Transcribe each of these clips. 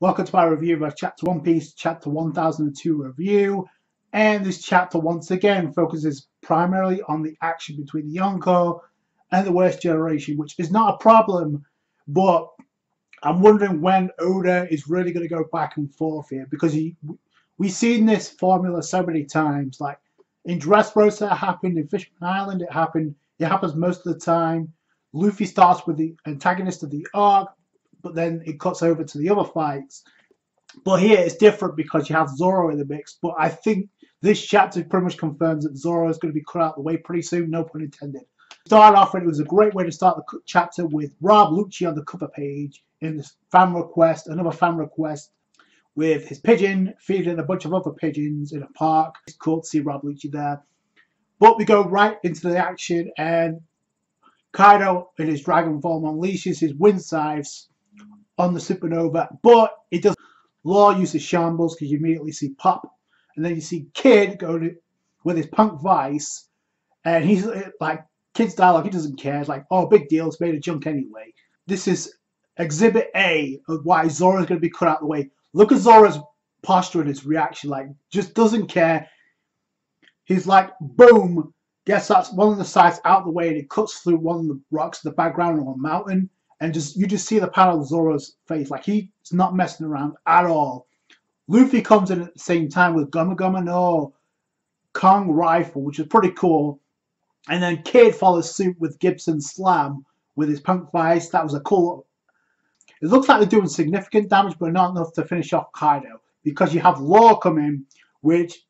Welcome to my review of Chapter One Piece, Chapter 1002 review. And this chapter once again focuses primarily on the action between the Yonko and the Worst Generation, which is not a problem, but I'm wondering when Oda is really going to go back and forth here because he, we've seen this formula so many times. Like in Dressrosa, it happened, in Fishman Island, it happened, it happens most of the time. Luffy starts with the antagonist of the arc, but then it cuts over to the other fights. But here it's different because you have Zoro in the mix. But I think this chapter pretty much confirms that Zoro is going to be cut out of the way pretty soon, no pun intended. Start off and it was a great way to start the chapter with Rob Lucci on the cover page in this fan request, another fan request with his pigeon feeding a bunch of other pigeons in a park. It's cool to see Rob Lucci there. But we go right into the action and Kaido in his dragon form unleashes his wind scythes on the supernova, but it does. Law uses shambles because you immediately see Pop, and then you see Kid go to, with his punk vice, and he's like Kid's dialogue. He doesn't care. It's like, oh, big deal. It's made of junk anyway. This is Exhibit A of why Zoro's going to be cut out of the way. Look at Zoro's posture and his reaction. Like, just doesn't care. He's like, boom, guess that's one of the sides out of the way, and it cuts through one of the rocks in the background on a mountain and just you just see the power of Zoro's face. Like he's not messing around at all. Luffy comes in at the same time with Gomu Gomu no Kong rifle, which is pretty cool. And then Kid follows suit with Gibson Slam with his punk vice. That was a cool. It looks like they're doing significant damage, but not enough to finish off Kaido because you have Law come in, which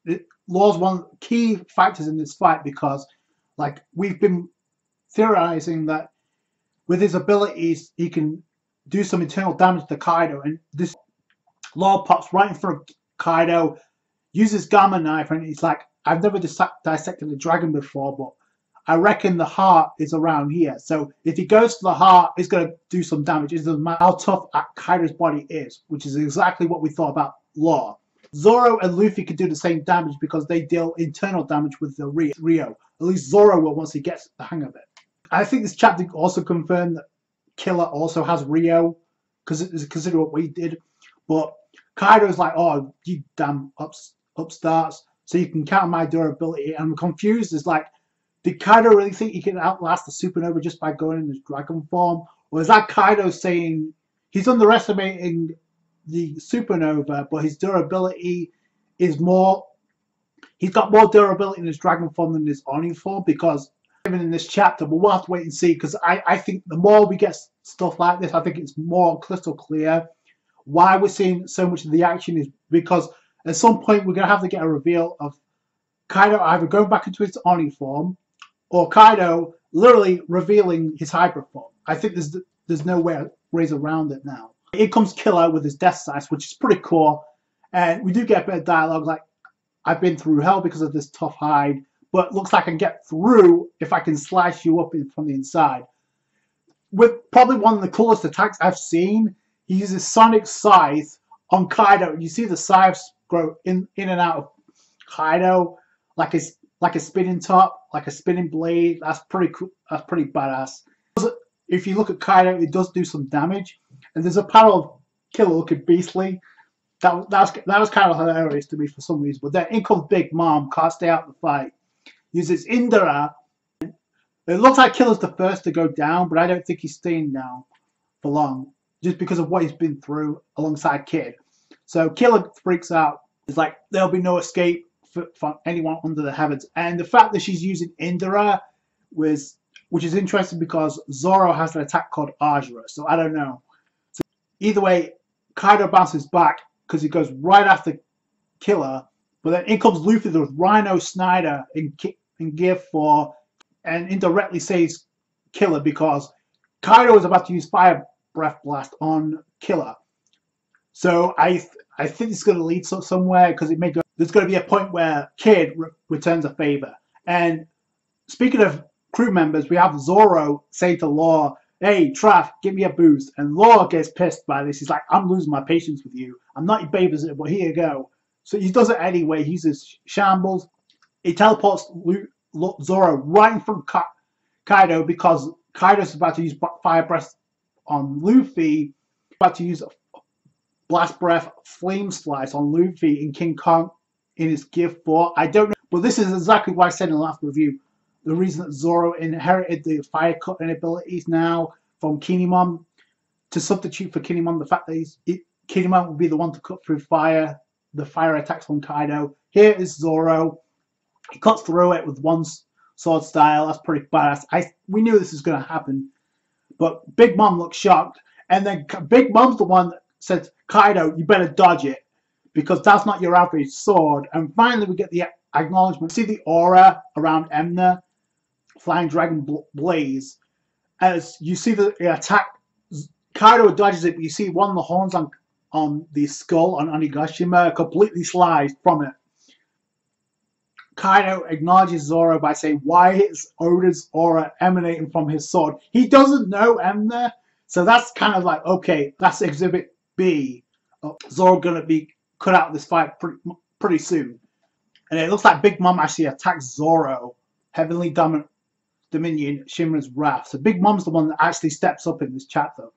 Law's one key factors in this fight because, like we've been theorizing that with his abilities, he can do some internal damage to Kaido. And this Law pops right in front of Kaido, uses Gamma Knife, and he's like, I've never dissected a dragon before, but I reckon the heart is around here. So if he goes to the heart, it's going to do some damage. It doesn't matter how tough Kaido's body is, which is exactly what we thought about Law. Zoro and Luffy can do the same damage because they deal internal damage with the Ryuo. At least Zoro will once he gets the hang of it. I think this chapter also confirmed that Killer also has Ryuo because considered what we did. But Kaido's like, oh, you damn ups, upstarts. So you can count my durability. And I'm confused. It's like, did Kaido really think he can outlast the supernova just by going in his dragon form? Or is that Kaido saying he's underestimating the supernova, but his durability is more. He's got more durability in his dragon form than his Oni form because even in this chapter, but we'll have to wait and see because I, I think the more we get stuff like this, I think it's more crystal clear why we're seeing so much of the action is because at some point we're going to have to get a reveal of Kaido either going back into his Oni form or Kaido literally revealing his hybrid form. I think there's there's no way ways around it now. Here comes Killer with his Death Scythe, which is pretty cool, and we do get a bit of dialogue like I've been through hell because of this tough hide but looks like I can get through if I can slice you up from the inside. With probably one of the coolest attacks I've seen, he uses Sonic Scythe on Kaido. You see the scythes grow in, in and out of Kaido like a, like a spinning top, like a spinning blade. That's pretty cool. That's pretty badass. If you look at Kaido, it does do some damage. And there's a panel of Killer looking beastly. That, that, was, that was kind of hilarious to me for some reason. But then in comes Big Mom, can't stay out the fight uses Indra. It looks like Killer's the first to go down, but I don't think he's staying down for long, just because of what he's been through alongside Kid. So Killer freaks out. It's like there'll be no escape for, for anyone under the heavens. And the fact that she's using Indra was, which is interesting because Zoro has an attack called Asura. So I don't know. So either way, Kaido bounces back because he goes right after Killer. But then in comes Luffy with Rhino Schneider in in Gear 4 and indirectly says Killer because Kaido is about to use Fire Breath Blast on Killer. So I th I think it's going to lead so somewhere because it may go. There's going to be a point where Kid re returns a favor. And speaking of crew members, we have Zoro say to Law, "Hey, Traff, give me a boost." And Law gets pissed by this. He's like, "I'm losing my patience with you. I'm not your babysitter, but here you go." So he does it anyway. He uses shambles, he teleports Zoro right in front of Kaido because Kaido's about to use Fire Breath on Luffy, about to use Blast Breath Flame Slice on Luffy in King Kong in his Gear 4. I don't know, but this is exactly what I said in the last review. The reason that Zoro inherited the fire cutting abilities now from Kinemon to substitute for Kinemon, the fact that he's, Kinemon will be the one to cut through fire, the fire attacks on Kaido. Here is Zoro. He cuts through it with one sword style. That's pretty badass. I we knew this was going to happen, but Big Mom looks shocked, and then Big Mom's the one that says, "Kaido, you better dodge it, because that's not your average sword." And finally, we get the acknowledgement. See the aura around Enma, Flying Dragon Blaze, as you see the attack. Kaido dodges it, but you see one of the horns on on the skull on Onigashima completely slides from it. Kaido acknowledges Zoro by saying, why is Oden's aura emanating from his sword? He doesn't know Enma, so that's kind of like, okay, that's Exhibit B. Oh, Zoro gonna be cut out of this fight pretty, pretty soon. And it looks like Big Mom actually attacks Zoro, Heavenly Domin Dominion, Shinra's Wrath. So Big Mom's the one that actually steps up in this chapter.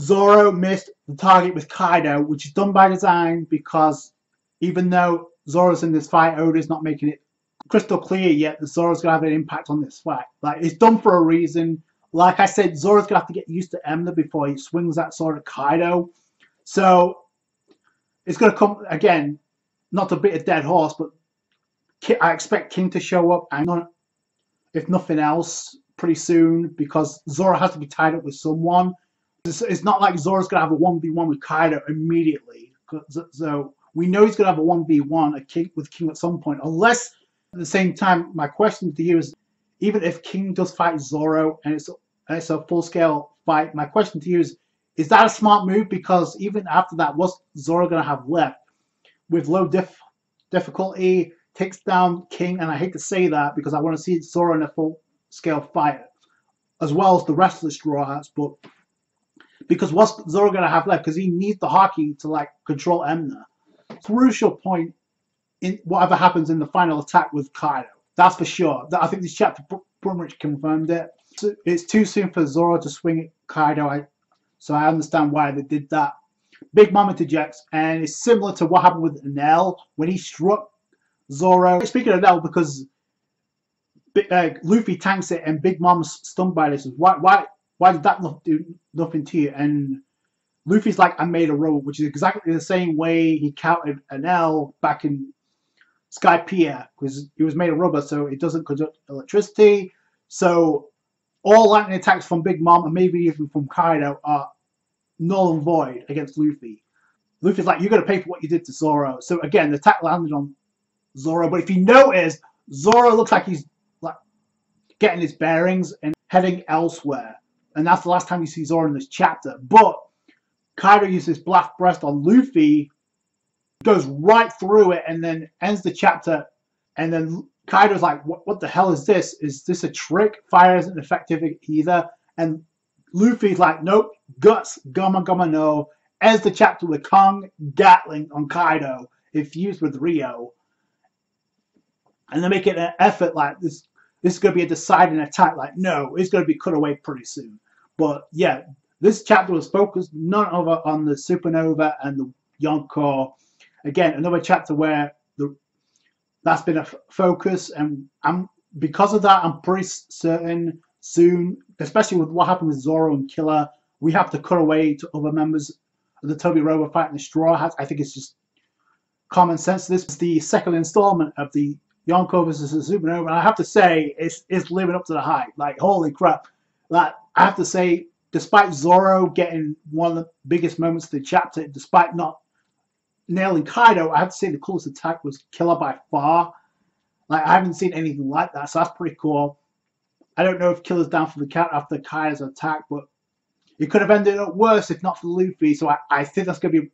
Zoro missed the target with Kaido, which is done by design because even though Zoro's in this fight, Oda's not making it crystal clear yet that Zoro's gonna have an impact on this fight. Like it's done for a reason. Like I said, Zoro's gonna have to get used to Enma before he swings that sword at Kaido. So it's gonna come again, not to beat a dead horse, but I expect King to show up and if nothing else, pretty soon because Zoro has to be tied up with someone. It's, not like Zoro's gonna have a one v one with Kaido immediately. So we know he's going to have a 1v1 a king, with King at some point, unless at the same time, my question to you is, even if King does fight Zoro and it's, it's a full-scale fight, my question to you is, is that a smart move? Because even after that, what's Zoro going to have left? With low diff difficulty, takes down King, and I hate to say that because I want to see Zoro in a full-scale fight, as well as the rest of the Straw Hats, but because what's Zoro going to have left? Because he needs the Haki to, like, control Enma crucial point in whatever happens in the final attack with Kaido. That's for sure. I think this chapter pretty much confirmed it. It's too soon for Zoro to swing at Kaido, so I understand why they did that. Big Mom interjects, and it's similar to what happened with Enel when he struck Zoro. Speaking of Enel, because uh, Luffy tanks it and Big Mom's stunned by this. Why, why, why did that not do nothing to you? And Luffy's like, I made a robot, which is exactly the same way he counted an L back in Skypiea, because he was made of rubber, so it doesn't conduct electricity. So all lightning attacks from Big Mom and maybe even from Kaido are null and void against Luffy. Luffy's like, you're going to pay for what you did to Zoro. So again, the attack landed on Zoro, but if you notice, Zoro looks like he's like getting his bearings and heading elsewhere. And that's the last time you see Zoro in this chapter. But Kaido uses Black Breast on Luffy, goes right through it, and then ends the chapter. And then Kaido's like, what, what the hell is this? Is this a trick? Fire isn't effective either. And Luffy's like, nope, guts, Gomu Gomu no. Ends the chapter with Kong Gatling on Kaido, if used with Ryuo. And they're making an effort like this. This is going to be a deciding attack. Like, no, it's going to be cut away pretty soon. But yeah, this chapter was focused none other on the supernova and the Yonko. Again, another chapter where the that's been a focus, and I'm because of that, I'm pretty certain soon, especially with what happened with Zoro and Killer, we have to cut away to other members of the Tobi Roppo fight and the Straw Hats. I think it's just common sense. This is the second installment of the Yonko versus the Supernova, and I have to say, it's it's living up to the hype. Like, holy crap! Like, I have to say, despite Zoro getting one of the biggest moments of the chapter, despite not nailing Kaido, I have to say the coolest attack was Killer by far. Like I haven't seen anything like that, so that's pretty cool. I don't know if Killer's down for the count after Kaido's attack, but it could have ended up worse if not for Luffy. So I, I think that's going to be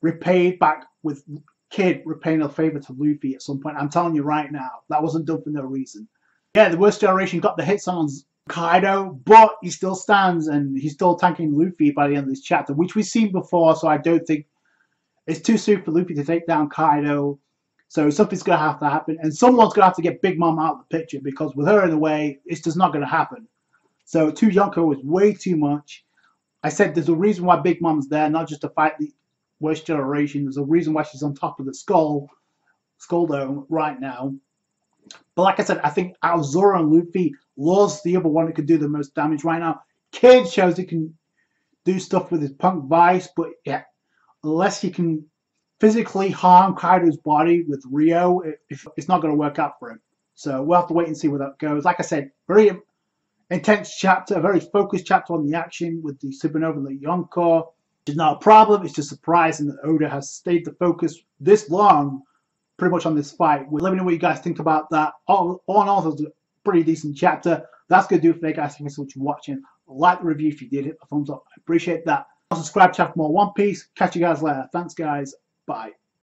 repaid back with Kid repaying a favor to Luffy at some point. I'm telling you right now, that wasn't done for no reason. Yeah, the worst generation got the hits on Kaido, but he still stands and he's still tanking Luffy by the end of this chapter, which we've seen before, so I don't think it's too soon for Luffy to take down Kaido. So something's going to have to happen, and someone's going to have to get Big Mom out of the picture because with her in the way, it's just not going to happen. So two Yonko is way too much. I said there's a reason why Big Mom's there, not just to fight the worst generation. There's a reason why she's on top of the skull, skull dome right now. But like I said, I think Zoro and Luffy, Law's the other one who could do the most damage right now. Kid shows he can do stuff with his punk vice, but yeah, unless he can physically harm Kaido's body with Ryuo, it, it's not going to work out for him. So we'll have to wait and see where that goes. Like I said, very intense chapter, a very focused chapter on the action with the Supernova and the Yonko. It's not a problem. It's just surprising that Oda has stayed the focus this long, pretty much on this fight. Let me know what you guys think about that. All, all in all, it's a pretty decent chapter. That's going to do it for today, guys. Thank you so much for watching. Like the review if you did. Hit a thumbs up. I appreciate that. Subscribe, chat for more One Piece. Catch you guys later. Thanks, guys. Bye.